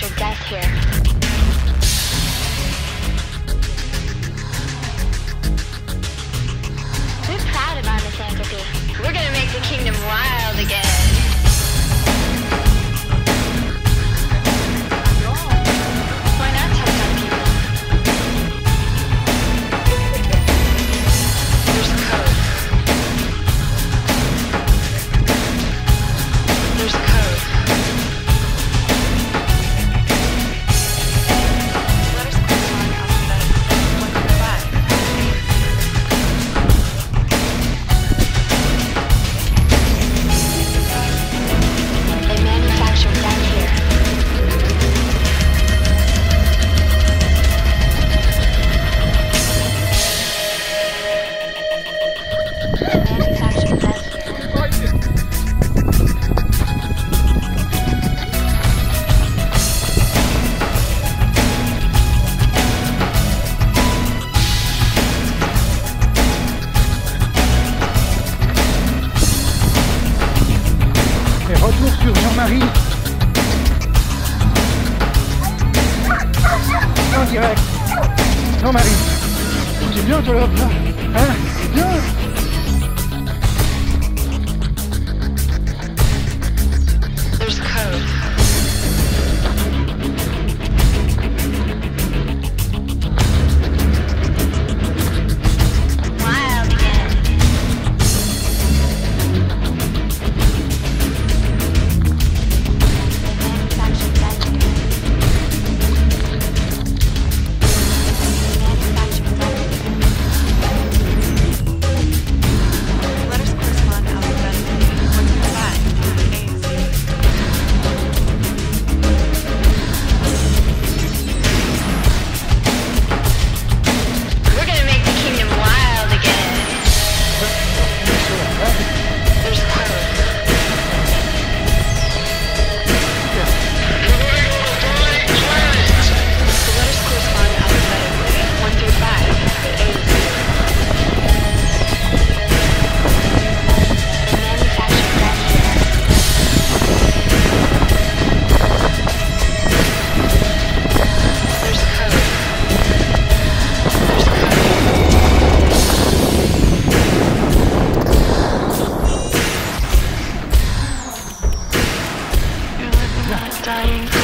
your death here. Marie. Non, direct. Non, Marie. C'est bien, de l'Europe, là. Hein bien. dying.